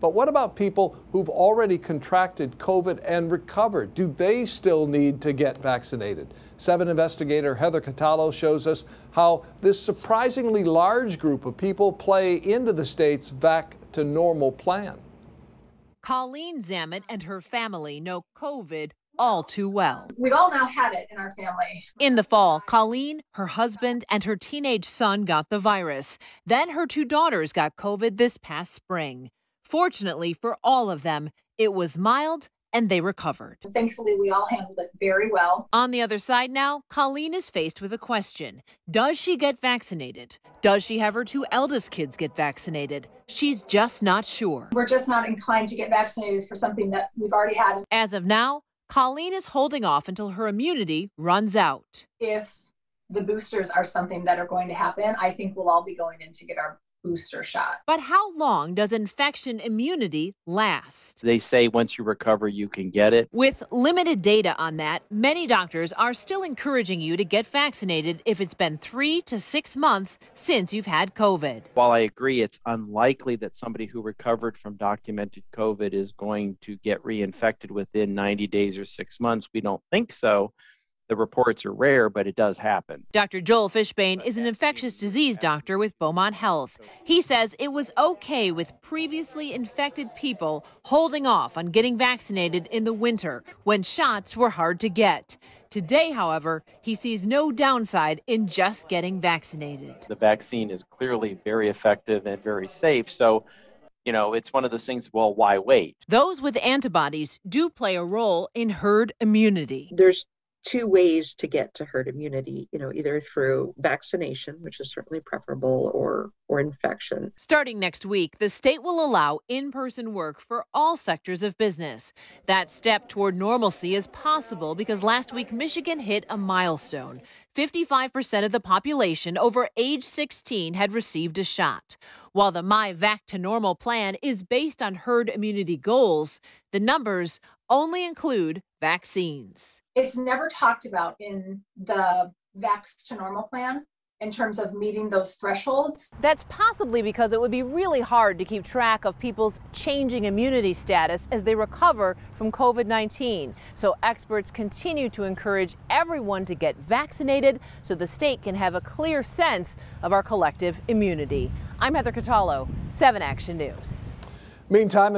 But what about people who've already contracted COVID and recovered? Do they still need to get vaccinated? Seven investigator Heather Catallo shows us how this surprisingly large group of people play into the state's back to normal plan. Colleen Zammit and her family know COVID all too well. We've all now had it in our family. In the fall, Colleen, her husband, and her teenage son got the virus. Then her two daughters got COVID this past spring. Fortunately for all of them, it was mild and they recovered. Thankfully, we all handled it very well. On the other side now, Colleen is faced with a question Does she get vaccinated? Does she have her two eldest kids get vaccinated? She's just not sure. We're just not inclined to get vaccinated for something that we've already had. As of now, Colleen is holding off until her immunity runs out. If the boosters are something that are going to happen, I think we'll all be going in to get our booster shot. But how long does infection immunity last? They say once you recover, you can get it. With limited data on that, many doctors are still encouraging you to get vaccinated if it's been three to six months since you've had COVID. While I agree it's unlikely that somebody who recovered from documented COVID is going to get reinfected within 90 days or six months, we don't think so. The reports are rare, but it does happen. Dr. Joel Fishbain is an infectious disease doctor with Beaumont Health. He says it was okay with previously infected people holding off on getting vaccinated in the winter when shots were hard to get. Today, however, he sees no downside in just getting vaccinated. The vaccine is clearly very effective and very safe. So, you know, it's one of those things, well, why wait? Those with antibodies do play a role in herd immunity. There's two ways to get to herd immunity, you know, either through vaccination, which is certainly preferable, or or infection. Starting next week, the state will allow in-person work for all sectors of business. That step toward normalcy is possible because last week Michigan hit a milestone. 55% of the population over age 16 had received a shot. While the My Vac to Normal plan is based on herd immunity goals, the numbers only include vaccines. It's never talked about in the Vax to Normal plan in terms of meeting those thresholds. That's possibly because it would be really hard to keep track of people's changing immunity status as they recover from COVID 19. So experts continue to encourage everyone to get vaccinated so the state can have a clear sense of our collective immunity. I'm Heather Catallo, 7 Action News. Meantime,